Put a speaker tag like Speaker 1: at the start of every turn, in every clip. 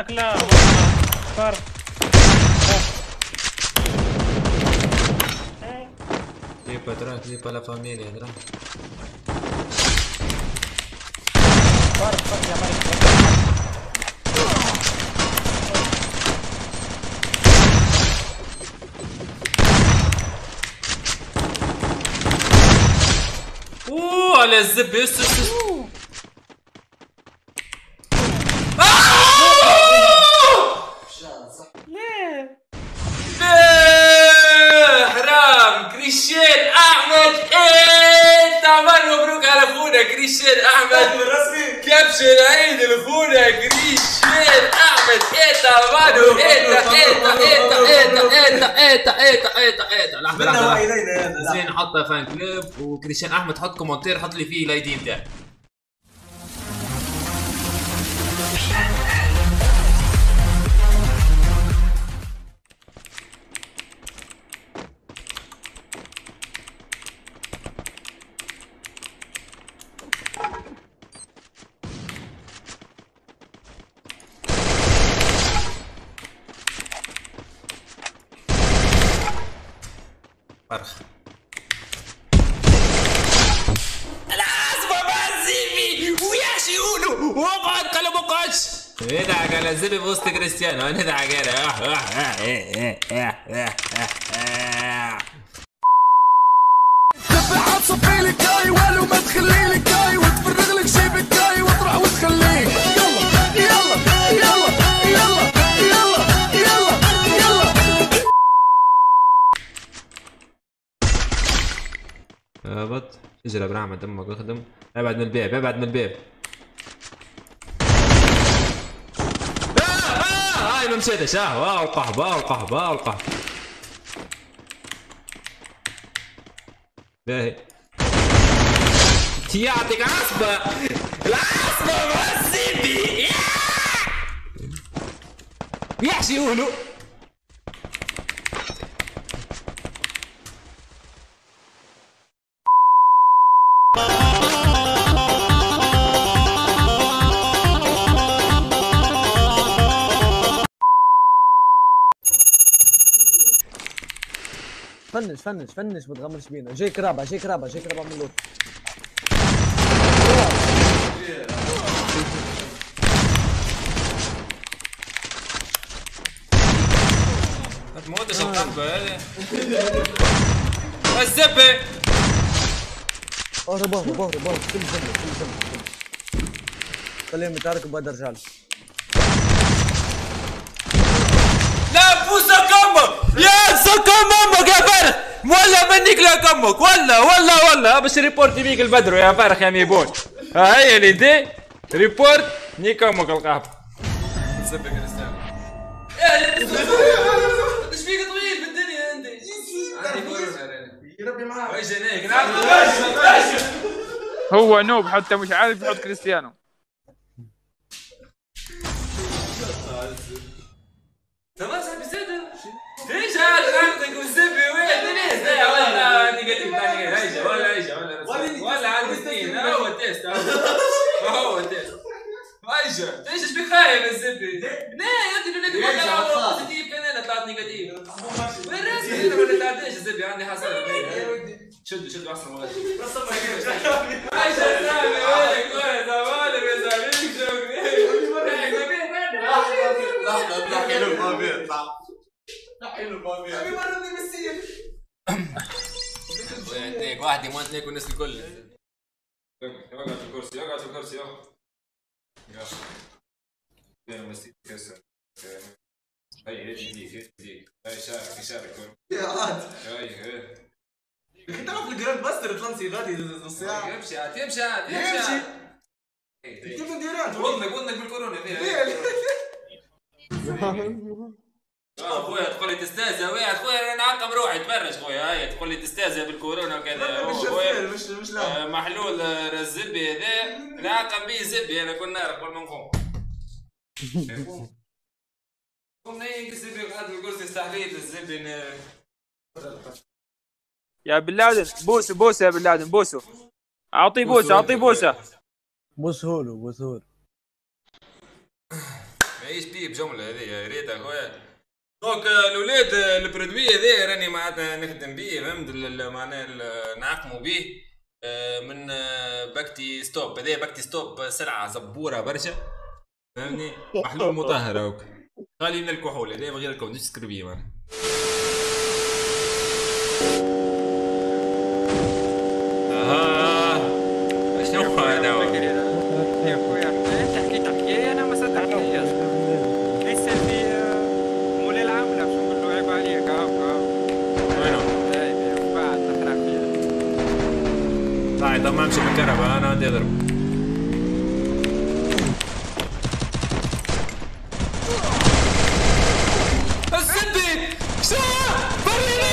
Speaker 1: aquela, aquela. Cara. Vem
Speaker 2: pra trás, vem pra la família, atrás. Para, para, já vai. Olha,
Speaker 3: as
Speaker 2: abestas العيد لاخونا كريستيان احمد ايتا مانو ايتا ايتا ايتا ايتا ايتا ايتا ايتا ايتا ايتا لحظه
Speaker 3: بدنا
Speaker 2: لحظه
Speaker 3: والدينا يا هذا.
Speaker 2: زين حطها فان كليب وكريستيان احمد حط كومنتير حط لي فيه الاي دي بتاعي فرخ إيه أنا واقعد قلب وقعدش ندعك على الزبي في وسط كريستيانو ندعك أنا
Speaker 4: تبعت صفيلك جاي ولو ما تخليلك جاي وتفرغلك جيبك جاي واطرح وتخليك
Speaker 2: هبط اجرب رحمة دمك اخدم ابعد من الباب ابعد من الباب. آه آه هاي ما مشيتش آه القحب واو القحب القحب باهي يعطيك عصبة. العصبة مهزبي يحشي يقولوا.
Speaker 5: فنش فنش فنش ما تغمرش بينا. جايك رابع جايك رابع جايك رابع من
Speaker 2: اللوت تموتش القنبة هذه الزبة.
Speaker 5: اهرب اهرب اهرب اهرب كل جنب كل جنب خليهم يتحركوا بعد ارجع له
Speaker 2: لا فوز كامبا يا زك ولا منك لك أمك ولا ولا ولا. باش ريبورت بيك البدر يا فرخ يا ميبون ها هي اللي دي ريبورت نيك أمك القهوة. إيش فيك طويل في الدنيا انت عندي كورونا
Speaker 3: ربي معاك
Speaker 2: ويش هناك
Speaker 6: هو نوب حتى مش عارف يحط كريستيانو.
Speaker 2: تمام صاحبي زاد ليش عندك مسبي وين ليش ولا نيجاتيف ولا هيجة ولا عندي اثنين هو التيست هو التيست هيجة ليش إيش بك خايف الزبي؟ لا يا أخي أنا طلعت نيجاتيف وين راسي أنا ما طلعتش الزبي عندي حسن شدوا شدوا احسن ولا رسم هيجة سامي وينك وين مالك يا زميلك شوف
Speaker 3: لحظة لحظة ما بين بيطلع لا حلو ما بيطلع
Speaker 2: يعطيك واحد يموت ليك والناس الكل. اقعد في الكرسي اقعد في الكرسي اقعد يا مسيك كسر هاي هيك يديك يديك هاي شارك شارك
Speaker 3: يا عاد
Speaker 2: هاي هاي
Speaker 3: انت تعرف الجراند باستر تلانسي غادي نص ساعة؟
Speaker 2: يمشي عاد يمشي عاد
Speaker 3: يمشي.
Speaker 2: يمشي.
Speaker 3: كيف نديران
Speaker 2: وضنك وضنك بالكورونا فيها أخويا تقول لي تستهزئ ويا أخويا أنا عقم روحي تفرج أخويا. هاي تقول لي تستهزئ بالكورونا وكذا.
Speaker 3: مش مش مش لا.
Speaker 2: آه، محلول آه، الزبي هذا. نعقم به زبي أنا كنا نعرف قبل ما نقوم. قمنا ينكسر في قاعد الكرسي استحليت الزبي.
Speaker 6: يا بن لادن بوسه بوسه يا بن لادن بوسه أعطيه بوسه أعطيه بوسه
Speaker 5: بوسهولو بوسهولو
Speaker 2: عيش بيه بجملة هذه يا ريت أخويا. donc الاولاد ال produit هذا راني معناتها نخدم بيه فهمت؟ معناها نعقموا بيه. آه، من آه، Bacti Stop هذا Bacti Stop سلعة زبورة برشا فهمني محلول مطهر هوك. خالي من الكحول هذا من غير الكحول مش تسكر بيه معناها. أنا بدي اضرب. الزبي شو؟ فرني!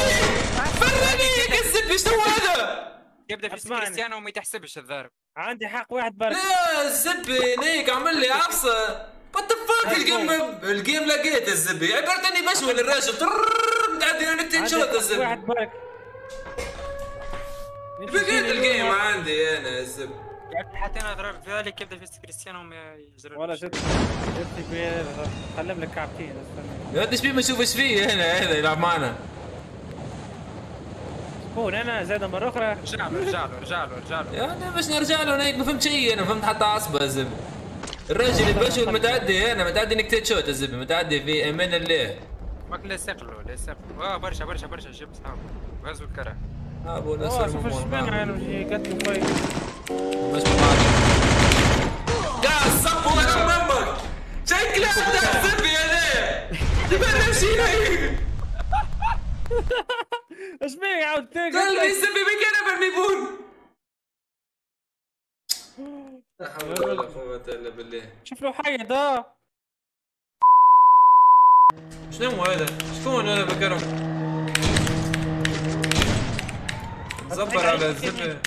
Speaker 2: فرني! يا الزبي شنو هذا؟
Speaker 6: يبدأ في. كريستيانو وما يتحسبش الضرب.
Speaker 1: عندي حق واحد برك.
Speaker 2: لا الزبي نيك عمل لي عفصه وات ذا فاك الجيم الجيم لقيت الزبي عبرت أني بشمل الراجل طررر متعدي
Speaker 1: أنا
Speaker 2: الزبي
Speaker 1: واحد برك.
Speaker 2: بقيت الجيم عندي أنا
Speaker 6: يعني حتى أنا ضربت ذلك يبدا في كريستيانو وما يجرب
Speaker 1: ولا شفت. شفت خلم لك كعبتين. استنى.
Speaker 2: إيش فيه ما نشوف إيش فيه. هنا هذا يلعب معنا.
Speaker 1: كون أنا زاد مرة أخرى.
Speaker 6: رجع له رجع له رجع له رجع له.
Speaker 2: يا أنا باش نرجع له هيك ما فهمت شيء أنا ما فهمت حتى عصبة الزبي الراجل البشر متعدي أنا متعدي نكتات شوت الزبي متعدي في أمان الله
Speaker 6: ماك لا له لا له آه برشا برشا برشا جيب أصحابه. غزو الكره
Speaker 2: ابو
Speaker 1: آه
Speaker 2: نصر
Speaker 1: شوف إيش بين يعني مش قتلوا كويس.
Speaker 2: مش معاك يا صبوا ولا أمك شكله هذا هذا تبى نمشي هيك
Speaker 1: إيش بيه عاود
Speaker 2: قال لي الزبي بكنا بالميبون لا حول ولا قوة إلا بالله.
Speaker 1: شوف له حي ده.
Speaker 2: شنو هذا؟ شكون هذا بكرم؟ زبر على الزبي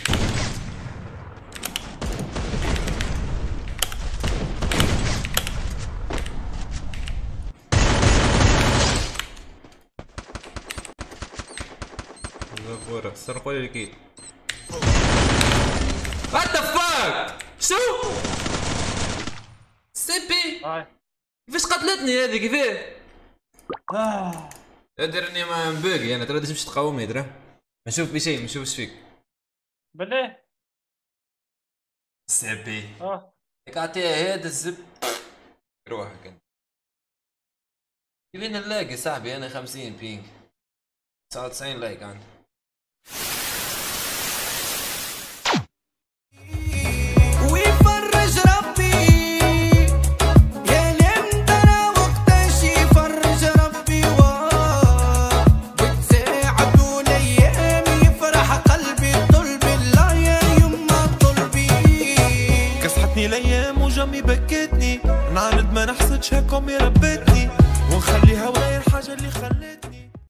Speaker 2: زبورة سرقوا لي ال kill what the fuck شو؟ سيبي.
Speaker 1: هاي.
Speaker 2: كيفاش قتلتني هذه؟ كيفاه؟
Speaker 1: آه.
Speaker 2: أدري إني ما مباقي أنا ترى لازم تقاومني ترى. ما نشوف بشيء ما نشوف إيش فيك.
Speaker 1: بالله
Speaker 2: سيبي آه. اعطيها هذا الزب روحك انت كيفين نلاقي صاحبي أنا 50 بينج 99 لايك عندي
Speaker 7: check on me in a bit.